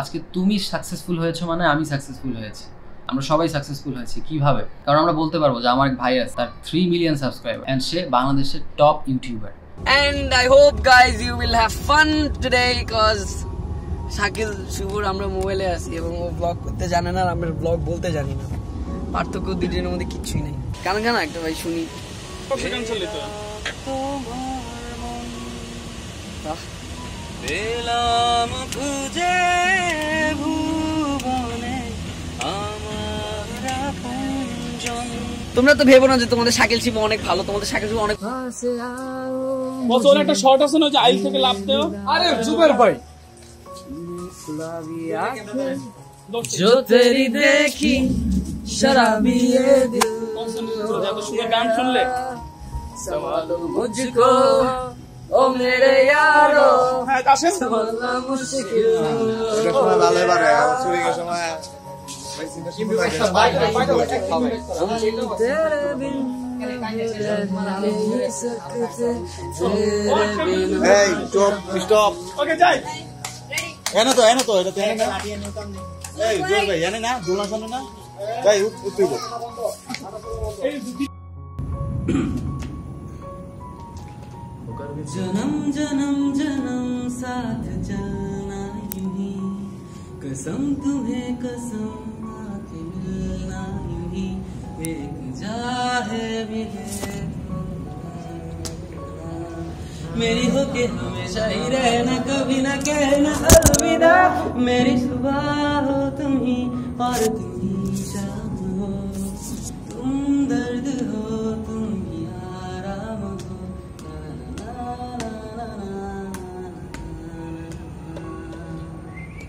আজকে তুমি সাকসেসফুল হয়েছো মানে আমি সাকসেসফুল হয়েছি। আমরা সবাই সাকসেসফুল হয়েছি কীভাবে? কারণ আমরা বলতে পারব যে আমার এক ভাই আছে তার থ্রি মিলিয়ন সাবস্ক্রাইবার অ্যান্ড সে বাংলাদেশের top youtuber and I hope guys you will have fun today because Shakil শুভর আমরা মোবাইলে আছি এবং ও ব্লগ করতে জানে না আর আমরা ব্লগ বলতে জানি না। পার্থক্য দুজনের মধ্যে কিচ্ছুই নেই। গান গান একটা ভাই শুনি। বাহ। পেলাম খুঁজে ভুবনে আমার আপনজন। তোমরা তো ভেবো না যে তোমাদের শাকিল শিব অনেক ভালো তোমাদের শাকিল শিব অনেক বস ওর একটা শর্ট আছে না যে আইল থেকে লাভ দেও আরে জুবের ভাই जो तेरी देखी शराबी ये दिल এত সুন্দর গান শুনলে संभालो मुझको ও মেরে ইয়ারো আসেন মুশকিল সময় stop, stop. Okay, এনে তো এনে তো এটা তো এনে না। ভাই এনে না, দোলা সামনে না। যাই উঠ উঠ जन्म जन्म जन्म साथ चलना यूँ ही कसम तुम्हें कसम आके मिलना यूँ ही एक जाहे मिले मेरी हो के हमेशा ही रहना, कभी ना कहना अलविदा। मेरी सुबह हो तुम ही और तुम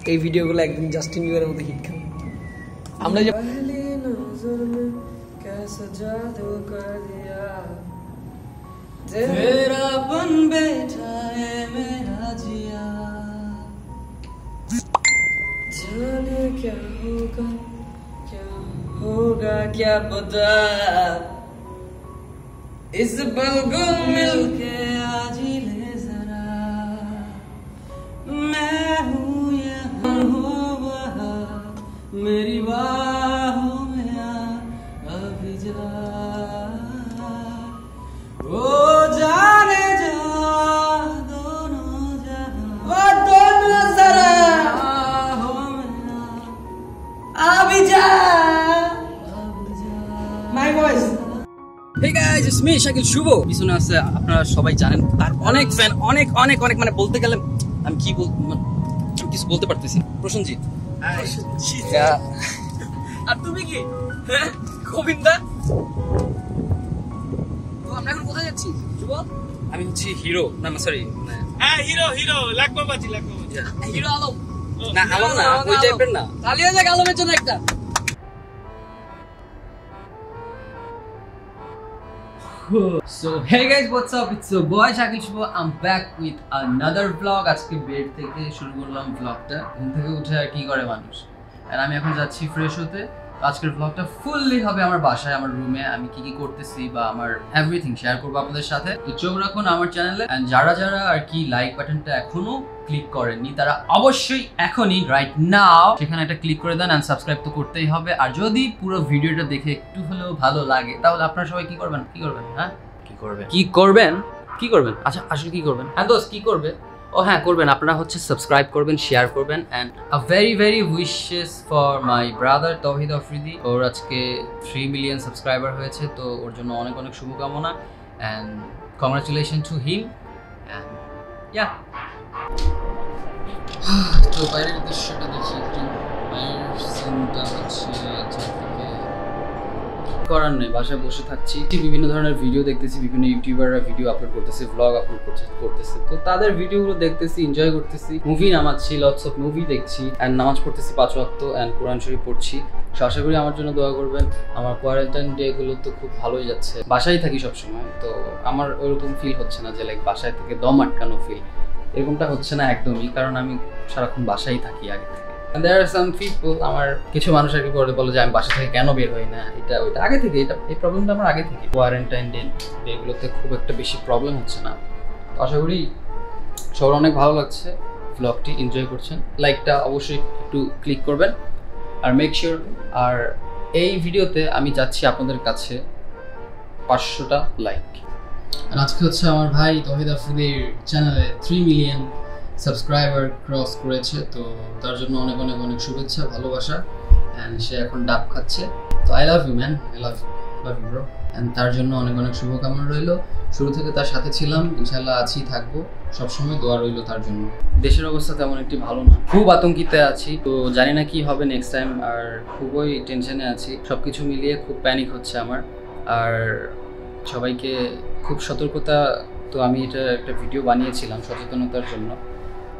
এই ভিডিওগুলো একদম জাস্টিন বিবারের মতো হিট খাবে আমরা যে तेरा बन बैठा है मेरा जिया जाने क्या होगा क्या होगा क्या पता इस पल को मिलके मेरी बाहों में आ अभी जा ओ जाने जा दोनों जहाँ ओ दोनों जरा बाहों में आ अभी जा अभी जा my voice hey guys it's me Shakil Shubho পিছনে আছে আপনারা সবাই জানেন তার অনেক ফ্যান অনেক অনেক অনেক মানে বলতে গেলে আমি কি বল মানে আমি কিছু বলতে পারতেছি না। প্রসেনজিৎ Yeah. আর তুমি কি? হ্যাঁ? গোবিন্দা? তো আমরা এখন কোথায় যাচ্ছি? শুভ আমি হচ্ছি হিরো। না সরি হ্যাঁ হিরো হিরো লাখবাবাজি লাখবাবাজি হিরো আলম। না আলম না ওই টাইপের না। যাক আলমের জন্য একটা। So hey guys, what's up? It's your boy Shakil Shubho. I'm back with another vlog. আজকে বেড থেকে শুরু করলাম vlogটা। ঘুম থেকে উঠে আর কি করে মানুষ? আর আমি এখন যাচ্ছি ফ্রেশ হতে। আজকের vlogটা ফুললি হবে আমার বাসায় আমার রুমে আমি কি কি করতেছি বা আমার এভরিথিং শেয়ার করব আপনাদের সাথে। তো চোখ রাখুন আমার চ্যানেলে যারা যারা আর কি লাইক বাটনটা এখনও ক্লিক করেননি তারা অবশ্যই এখনই রাইট নাও সেখানে একটা ক্লিক করে দেন এন্ড সাবস্ক্রাইব তো করতেই হবে। আর যদি পুরো ভিডিওটা দেখে একটু হলেও ভালো লাগে তাহলে আপনারা সবাই কি করবেন? কি করবেন হ্যাঁ? কি করবেন? কি করবেন? কি করবেন? আচ্ছা আসলে কি করবেন? হ্যাঁ দোস্ত কি করবে? ও হ্যাঁ করবেন। আপনারা হচ্ছে সাবস্ক্রাইব করবেন শেয়ার করবেন and a very very wishes for my brother Tohid Afridi ওর আজকে থ্রি মিলিয়ন সাবস্ক্রাইবার হয়েছে, তো ওর জন্য অনেক অনেক শুভকামনা and congratulation to him and yeah তো বাইরের দৃশ্যটা দেখি, একটু বাইরের সিনটা হচ্ছে চারদিকে করার নেই বাসায় বসে থাকছি। বিভিন্ন ধরনের ভিডিও দেখতেছি, বিভিন্ন ইউটিউবাররা ভিডিও আপলোড করতেছে ব্লগ আপলোড করতেছে। তো তাদের ভিডিওগুলো দেখতেছি এনজয় করতেছি। মুভি নামাচ্ছি লটস অফ মুভি দেখছি অ্যান্ড নামাজ পড়তেছি পাঁচ ওয়াক্ত অ্যান্ড কোরআন শরীফ পড়ছি। So আশা করি আমার জন্য দোয়া করবেন। আমার কোয়ারেন্টাইন ডেগুলো তো খুব ভালোই যাচ্ছে। বাসায় থাকি সবসময়, তো আমার ওইরকম ফিল হচ্ছে না যে লাইক বাসায় থেকে দম আটকানো ফিল এরকমটা হচ্ছে না একদমই, কারণ আমি সারাক্ষণ বাসায় থাকি আগে থেকে। দেয়ার আর সাম পিপল আমার কিছু মানুষ আর কি পরে বলে যে, আমি বাসা থেকে কেন বের হই না? এটা ওইটা আগে থেকে, এটা এই প্রবলেমটা আমার আগে থেকে। কোয়ারেন্টাইন ডেগুলোতে খুব একটা বেশি প্রবলেম হচ্ছে না। আশা করি সবার অনেক ভালো লাগছে ব্লগটি এনজয় করছেন। লাইকটা অবশ্যই একটু ক্লিক করবেন। আর মেক শিওর আর এই ভিডিওতে আমি যাচ্ছি আপনাদের কাছে পাঁচশোটা লাইক আর আজকে হচ্ছে আমার ভাই তহিদ আফ্রিদির চ্যানেলে থ্রি মিলিয়ন সাবস্ক্রাইবার ক্রস করেছে, তো তার জন্য অনেক অনেক অনেক শুভেচ্ছা, ভালোবাসা অ্যান্ড সে এখন ডাব খাচ্ছে। তো I love you man I love you love you bro and তার জন্য অনেক অনেক শুভকামনা রইল। শুরু থেকে তার সাথে ছিলাম ইনশাল্লাহ আছি, থাকব। সবসময় দোয়া রইল তার জন্য। দেশের অবস্থা তেমন একটি ভালো না। খুব আতঙ্কিতে আছি। তো জানি না কি হবে নেক্সট টাইম আর খুবই টেনশনে আছি। সব কিছু মিলিয়ে খুব প্যানিক হচ্ছে আমার। আর সবাইকে খুব সতর্কতা, তো আমি এটা একটা ভিডিও বানিয়েছিলাম সচেতনতার জন্য।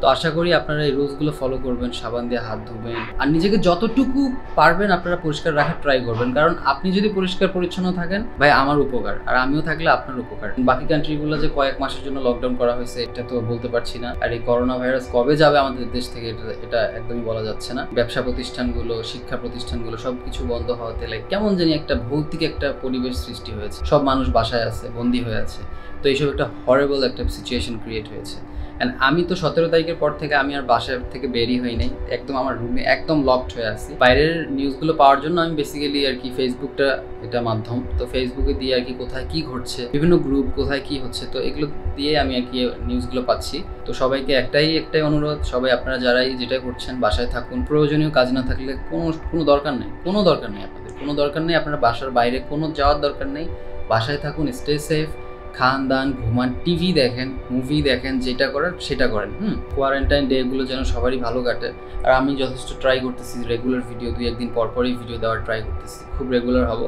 তো আশা করি আপনারা এই রুলসগুলো ফলো করবেন, সাবান দিয়ে হাত ধুবেন। আর নিজেকে যতটুকু পারবেন আপনারা পরিষ্কার রাখার ট্রাই করবেন। কারণ আপনি যদি পরিষ্কার পরিচ্ছন্ন থাকেন, ভাই, আমার উপকার। আর আমিও থাকলে আপনার উপকার। বাকি কান্ট্রিগুলো যে কয়েক মাসের জন্য লকডাউন করা হয়েছে, এটা তো বলতে পারছি না। আর এই করোনা ভাইরাস কবে যাবে আমাদের দেশ থেকে, এটা এটা একদমই বলা যাচ্ছে না। ব্যবসা প্রতিষ্ঠানগুলো, শিক্ষা প্রতিষ্ঠানগুলো সব কিছু বন্ধ হওয়াতে লাইক কেমন জানি একটা ভৌতিক একটা পরিবেশ সৃষ্টি হয়েছে। সব মানুষ বাসায় আছে, বন্দি হয়ে আছে। তো এইসব একটা হরেবল একটা সিচুয়েশন ক্রিয়েট হয়েছে। অ্যান্ড আমি তো সতেরো তারিখের পর থেকে আমি আর বাসা থেকে বেরই হই নাই। একদম আমার রুমে একদম লকড হয়ে আছি। বাইরের নিউজগুলো পাওয়ার জন্য আমি বেসিক্যালি আর কি ফেসবুকটা এটা মাধ্যম। তো ফেসবুকে দিয়ে আর কি কোথায় কি ঘটছে, বিভিন্ন গ্রুপ কোথায় কি হচ্ছে, তো এগুলো দিয়ে আমি আর কি নিউজগুলো পাচ্ছি। তো সবাইকে একটাই একটাই অনুরোধ, সবাই আপনারা যারাই যেটা করছেন, বাসায় থাকুন। প্রয়োজনীয় কাজ না থাকলে কোনো কোনো দরকার নেই। কোনো দরকার নেই আপনাদের। কোনো দরকার নেই আপনারা বাসার বাইরে কোনো যাওয়ার দরকার নেই। বাসায় থাকুন স্টে সেফ খান দান ঘুমান, টিভি দেখেন মুভি দেখেন, যেটা করার সেটা করেন, হুম? কোয়ারেন্টাইন ডেগুলো যেন সবারই ভালো কাটে। আর আমি যথেষ্ট ট্রাই করতেছি রেগুলার ভিডিও দুই একদিন পরপরই ভিডিও দেওয়ার ট্রাই করতেছি, খুব রেগুলার হব,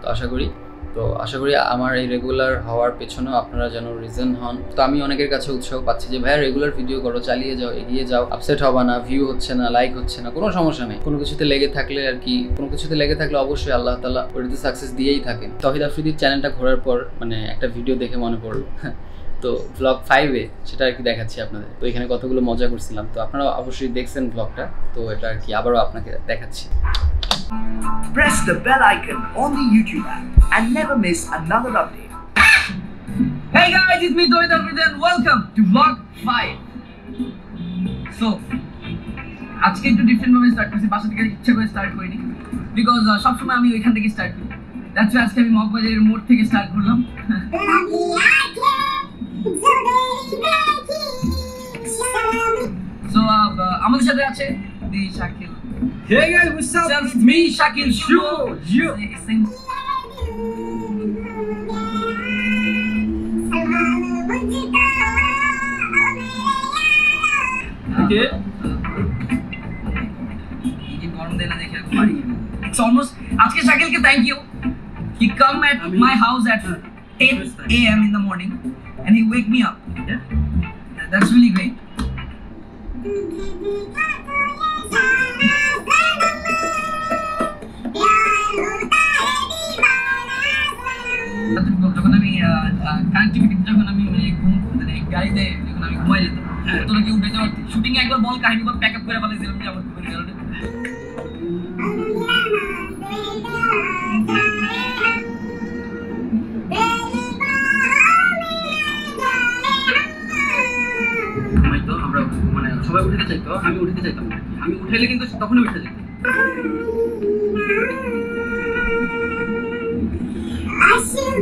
তো আশা করি তো আশা করি আমার এই রেগুলার হওয়ার পেছনেও আপনারা যেন রিজন হন। তো আমি অনেকের কাছে উৎসাহ পাচ্ছি যে, ভাইয়া রেগুলার ভিডিও করো, চালিয়ে যাও, এগিয়ে যাও আপসেট হবা না ভিউ হচ্ছে না লাইক হচ্ছে না, কোনো সমস্যা নেই। কোনো কিছুতে লেগে থাকলে আর কি, কোনো কিছুতে লেগে থাকলে অবশ্যই আল্লাহ তালা ওটাতে সাকসেস দিয়েই থাকেন। তহিদ আফ্রিদির চ্যানেলটা ঘোরার পর মানে একটা ভিডিও দেখে মনে পড়ল। তো ব্লগ ফাইভে সেটা আর কি দেখাচ্ছি আপনাদের। তো এখানে কতগুলো মজা করছিলাম। তো আপনারা অবশ্যই দেখছেন ব্লগটা তো এটা আর কি আবারও আপনাকে দেখাচ্ছি। Press the bell icon on the YouTube app and never miss another update. Hey guys, it's me Afridi and welcome to vlog 5. So, আজকে একটু ডিফারেন্ট ভাবে স্টার্ট করছি বাসা থেকে ইচ্ছা করে স্টার্ট করিনি। বিকজ সবসময় আমি ওইখান থেকে স্টার্ট করি। দ্যাটস আজকে আমি মগবাজারের মোড় থেকে স্টার্ট করলাম। সো আমাদের সাথে আছে দি Shakil. Hey guys, what's up? It's me, Shakil Shu. Okay. এই গরম দিনে দেখে একটু পারি It's almost আজকে শাকিলকে thank you He come at my house at 10 a.m. in the morning and he wake me up. Yeah. That's really great. Connectivity যখন আমি মানে ঘুম মানে গাড়িতে যখন আমি ঘুমাই যেতাম তোরা কি উঠে যাওয়ার শুটিং একবার বল কাহিনী বল প্যাক আপ করে ফেলেছিলাম যে আমার ঘুমের কারণে আমরা মানে সবাই উঠতে চাইতো আমি উঠতে চাইতাম না। আমি উঠাইলে কিন্তু তখনই উঠে যেত।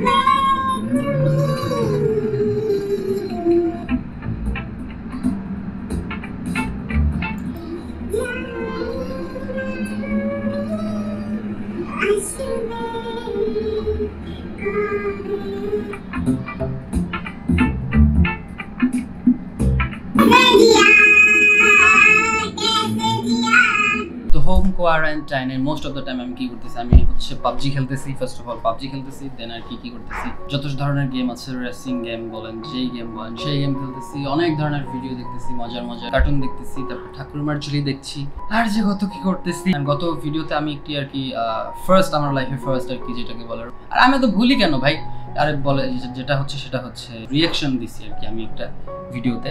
তো হোম কোয়ারেন্টাইনের মোস্ট অফ দ্য টাইম আমি কি করতেছি? আমি হচ্ছে পাবজি খেলতেছি ফার্স্ট অফ অল পাবজি খেলতেছি দেন আর কি কি করতেছি? যত ধরনের গেম আছে রেসিং গেম বলেন, যেই গেম বলেন, সেই গেম খেলতেছি, অনেক ধরনের ভিডিও দেখতেছি, মজার মজার কার্টুন দেখতেছি, তারপর ঠাকুরমার ঝুলি দেখছি। আর যে কত কি করতেছি? গত ভিডিওতে আমি একটি আর কি ফার্স্ট আমার লাইফে ফার্স্ট আর কি যেটাকে বলার আর আমি তো ভুলি কেন ভাই? আরে বলে যেটা হচ্ছে সেটা হচ্ছে রিয়াকশন দিছি আর কি আমি একটা ভিডিওতে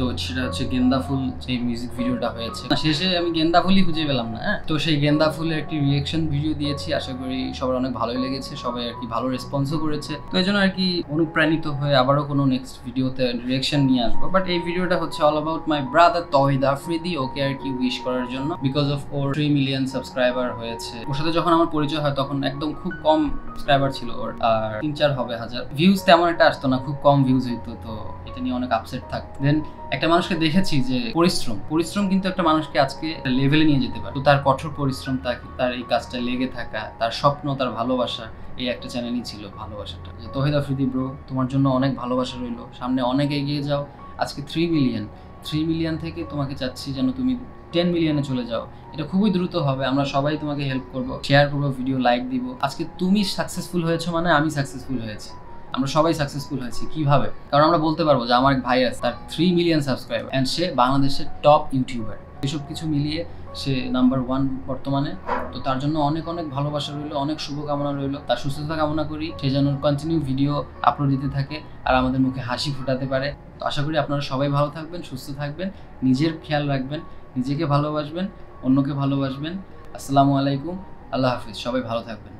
তো সেটা হচ্ছে গেন্দা ফুল যে মিউজিক ভিডিওটা হয়েছে। শেষে আমি গেন্দা ফুলই খুঁজে পেলাম না হ্যাঁ? তো সেই গেন্দা ফুলের একটি রিয়েকশন ভিডিও দিয়েছি, আশা করি সবার অনেক ভালোই লেগেছে, সবাই আর কি ভালো রেসপন্সও করেছে। তো এই জন্য আর কি অনুপ্রাণিত হয়ে আবারও কোনো নেক্সট ভিডিওতে রিয়েকশন নিয়ে আসব। বাট এই ভিডিওটা হচ্ছে all about my brother Tohid Afridi ওকে আর কি উইশ করার জন্য। বিকজ অফ ওর থ্রি মিলিয়ন সাবস্ক্রাইবার হয়েছে। ওর সাথে যখন আমার পরিচয় হয়, তখন একদম খুব কম সাবস্ক্রাইবার ছিল ওর, আর তিন চার হবে হাজার। ভিউজ তেমন একটা আসতো না, খুব কম ভিউজ হইতো, তো এটা নিয়ে অনেক আপসেট থাকতো। দেন একটা মানুষকে দেখেছি যে পরিশ্রম পরিশ্রম কিন্তু একটা মানুষকে আজকে লেভেলে নিয়ে যেতে পারে। তো তার কঠোর পরিশ্রম তাকে তার এই কাজটা লেগে থাকা, তার স্বপ্ন, তার ভালোবাসা, এই একটা চ্যানেলই ছিল ভালোবাসাটা। যে তহিদ আফ্রিদি ব্রো তোমার জন্য অনেক ভালোবাসা রইল। সামনে অনেক এগিয়ে যাও। আজকে থ্রি মিলিয়ন থ্রি মিলিয়ন থেকে তোমাকে চাচ্ছি যেন তুমি টেন মিলিয়নে চলে যাও। এটা খুবই দ্রুত হবে। আমরা সবাই তোমাকে হেল্প করব। শেয়ার করব ভিডিও লাইক দিব। আজকে তুমি সাকসেসফুল হয়েছো মানে আমি সাকসেসফুল হয়েছি। আমরা সবাই সাকসেসফুল হয়েছি। কীভাবে? কারণ আমরা বলতে পারব যে আমার এক ভাই আছে, তার থ্রি মিলিয়ন সাবস্ক্রাইবার অ্যান্ড সে বাংলাদেশের টপ ইউটিউবার এসব কিছু মিলিয়ে সে নাম্বার ওয়ান বর্তমানে। তো তার জন্য অনেক অনেক ভালোবাসা রইল, অনেক শুভকামনা রইল। তার সুস্থতা কামনা করি, সে যেন কন্টিনিউ ভিডিও আপলোড দিতে থাকে আর আমাদের মুখে হাসি ফোটাতে পারে। তো আশা করি আপনারা সবাই ভালো থাকবেন, সুস্থ থাকবেন, নিজের খেয়াল রাখবেন, নিজেকে ভালোবাসবেন, অন্যকে ভালোবাসবেন। আসসালামু আলাইকুম, আল্লাহ হাফিজ, সবাই ভালো থাকবেন।